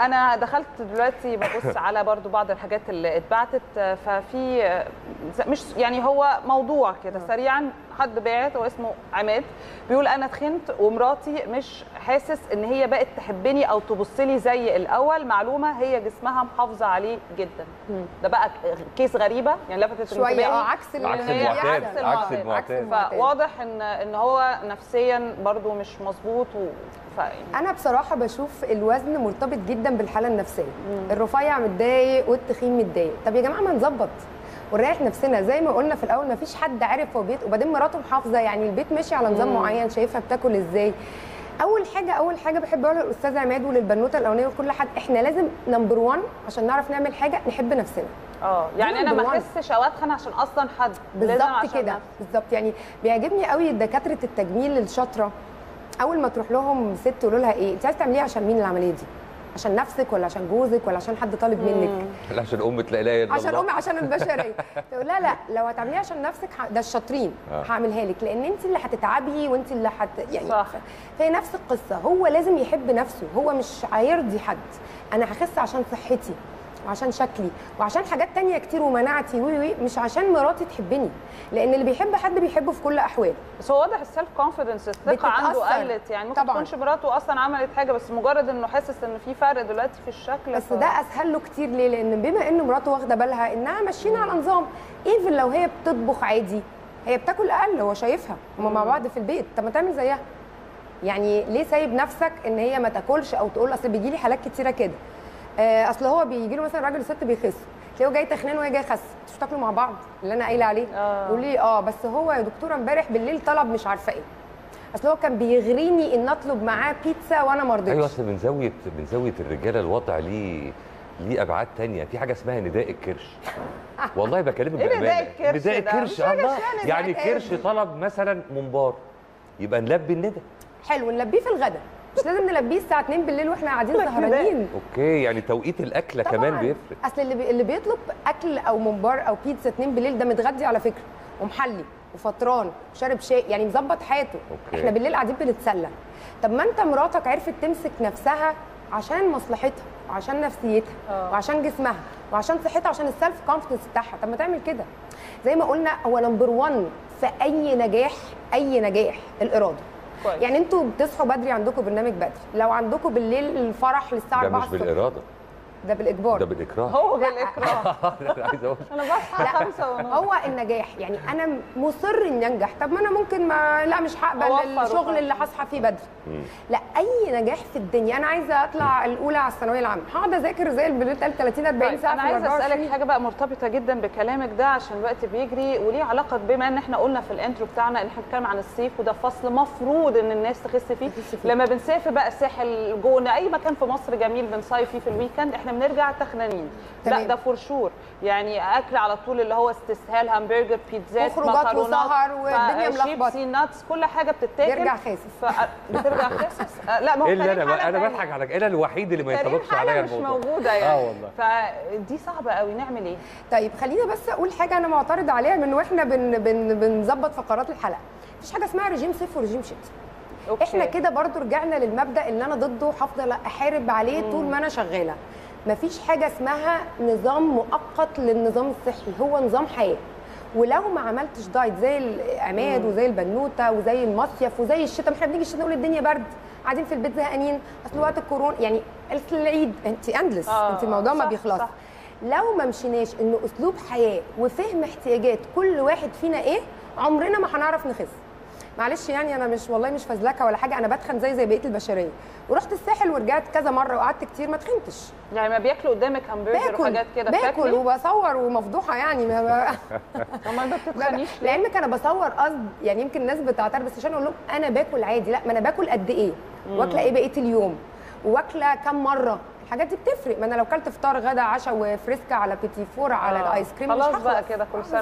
أنا دخلت دلوقتي ببص على برضو بعض الحاجات اللي اتبعتت ففي مش يعني هو موضوع كده سريعا. حد باعت هو اسمه عماد بيقول أنا تخنت ومراتي مش حاسس إن هي بقت تحبني أو تبص لي زي الأول. معلومة هي جسمها محافظة عليه جدا. ده بقى كيس غريبة يعني لفتت شوية. انتباهي. آه عكس اللي المعتاد،. عكس المعتاد. فواضح ان إن هو نفسيا برضو مش مظبوط و... أنا بصراحة بشوف الوزن مرتبط جدا بالحالة النفسية. الرفيع متضايق والتخين متضايق. طب يا جماعة ما نظبط. ونريح نفسنا. زي ما قلنا في الأول ما فيش حد عارف هو بيت وبعدين مراته محافظة يعني البيت ماشي على نظام معين شايفها بتاكل إزاي. أول حاجة أول حاجة بحب أقولها للاستاذ عماد وللبنوتة الأولانية وكل حد إحنا لازم نمبر 1 عشان نعرف نعمل حاجة نحب نفسنا. آه يعني أنا ما. احسش أو اتخن عشان أصلا حد بالظبط كده. بالظبط يعني بيعجبني قوي دكاترة التجميل الشاطرة. أول ما تروح لهم ست يقولوا لها إيه؟ أنت عايزة تعمليها عشان مين العملية دي؟ عشان نفسك ولا عشان جوزك ولا عشان حد طالب منك؟ لا عشان ام تلاقي لا اله عشان الا أمي الله عشان البشرية. تقول لا لا لو هتعمليها عشان نفسك ده الشاطرين. آه. هعملها لك لأن أنت اللي هتتعبي وأنت اللي هت يعني صح. فهي نفس القصة. هو لازم يحب نفسه. هو مش هيرضي حد. أنا هخس عشان صحتي. وعشان شكلي وعشان حاجات تانية كتير ومناعتي وي وي مش عشان مراتي تحبني لأن اللي بيحب حد بيحبه في كل احوال بس هو واضح ال self confidence الثقة عنده. قلت. يعني ممكن. تكونش مراته أصلا عملت حاجة بس مجرد إنه حاسس إن في فرق دلوقتي في الشكل بس ف- ده أسهل له كتير. ليه؟ لأن بما إن مراته واخدة بالها إنها ماشيين على نظام even لو هي بتطبخ عادي هي بتاكل أقل هو شايفها. هما مع بعض في البيت. طب ما تعمل زيها. يعني ليه سايب نفسك إن هي ما تاكلش أو تقول؟ أصل بيجي لي حالات كتيرة كده. اصل هو بيجي له مثلا راجل وست بيخس. تلاقيه جاي تخنان وهي جاية خس مش تاكلوا مع بعض؟ اللي أنا قايلة عليه. آه. يقول لي آه بس هو يا دكتورة امبارح بالليل طلب مش عارفة إيه. اصل هو كان بيغريني إن أطلب معاه بيتزا وأنا ما رضيتش. أيوه أصل من زاويه من زاويه الرجالة الوضع ليه ليه أبعاد تانية. في حاجة اسمها نداء الكرش. والله بكلمك إيه نداء بأمانة. الكرش نداء؟ الكرش مش حاجة الله. نداء يعني الكرش. كرش طلب مثلا ممبار. يبقى نلبي الندى حلو نلبيه في الغداء. مش لازم نلبيه الساعة 2 بالليل وإحنا قاعدين سهرانين. okay يعني توقيت الأكلة طبعاً. كمان بيفرق. أصل اللي بي... اللي بيطلب أكل أو ممبار أو بيتزا 2 بالليل ده متغدي على فكرة ومحلي وفطران وشارب شاي يعني مظبط حياته. okay. إحنا بالليل قاعدين بنتسلى. طب ما أنت مراتك عرفت تمسك نفسها عشان مصلحتها وعشان نفسيتها آه. وعشان جسمها وعشان صحتها وعشان ال self confidence بتاعها. طب ما تعمل كده. زي ما قلنا هو number 1 في أي نجاح أي نجاح الإرادة. كويس. يعني أنتوا بتصحوا بدري عندكم برنامج بدري. لو عندكم بالليل الفرح للساعة ده 4 مش الصبح. بالإرادة. ده بالإجبار. ده بالإكراه. هو بالإكراه. أنا عايز أقول. أنا بصحى لا خمسة ونص. هو النجاح. يعني أنا مصر إني أنجح. طب ما أنا ممكن ما لا مش هقبل الشغل. اللي هصحى فيه بدري. لا أي نجاح في الدنيا. أنا عايزة أطلع الأولى على الثانوية العامة. هقعد أذاكر زي البنات 30 40 طيب ساعة أنا عايزة 24. أسألك حاجة بقى مرتبطة جدا بكلامك ده عشان الوقت بيجري وليه علاقة بما إن إحنا قلنا في ال intro بتاعنا إن إحنا بنتكلم عن الصيف وده فصل مفروض إن الناس تخس فيه. تخس فيه. لما بنسافر بقى الساحل جونة أي مكان في مصر جميل بنصيف فيه في ال weekend إحنا بنرجع تخنانين. لا. ده for sure يعني أكل على طول اللي هو استسهال همبرجر بيتزات وخروجات مكرونات وسهر والدنيا. شيبسي nuts كل حاجة بتتاكل. يرجع خاسس. ف... بترجع خاسس. آه، لا ما هو إلا أنا أنا. بضحك على أنا الوحيد اللي ما ينطبقش عليا مش الموضوع. موجودة يعني. آه والله. فدي صعبة قوي. نعمل إيه؟ طيب خلينا بس أقول حاجة أنا معترض عليها من وإحنا بن بن بنظبط فقرات الحلقة. مفيش حاجة اسمها رجيم صيف ورجيم شتاء okay. إحنا كده برضو رجعنا للمبدأ اللي أنا ضده هفضل أحارب عليه طول ما أنا شغالة. مفيش حاجة اسمها نظام مؤقت للنظام الصحي هو نظام حياة. ولو ما عملتش دايت زي العماد وزي البنوتة وزي المصيف وزي الشتاء ما إحنا بنيجي الشتاء نقول الدنيا برد قاعدين في البيت زهقانين أصل وقت الكورونا يعني أصل العيد أنت اندلس آه، أنت الموضوع ما صح، بيخلصش صح. لو ما مشيناش إنه أسلوب حياة وفهم احتياجات كل واحد فينا إيه عمرنا ما هنعرف نخس. معلش يعني أنا مش والله مش فزلكه ولا حاجة أنا بتخن زي زي بقية البشرية. ورحت الساحل ورجعت كذا مرة وقعدت كتير ما تخنتش. يعني ما بياكلوا قدامك همبرجر وحاجات كده باكل؟ وبصور ومفضوحة يعني. ما طب ما ما بتتخنيش؟ لعلمك أنا بصور قصد يعني يمكن الناس بتعترض بس عشان أقول لهم أنا باكل عادي. لا ما أنا باكل قد إيه؟ واكلة إيه بقية اليوم؟ واكلة كام مرة؟ الحاجات دي بتفرق. ما أنا لو كلت فطار غدا عشاء وفريسكا على بيتي فور على آه. الآيس كريم خلاص بقى. كده كل سنة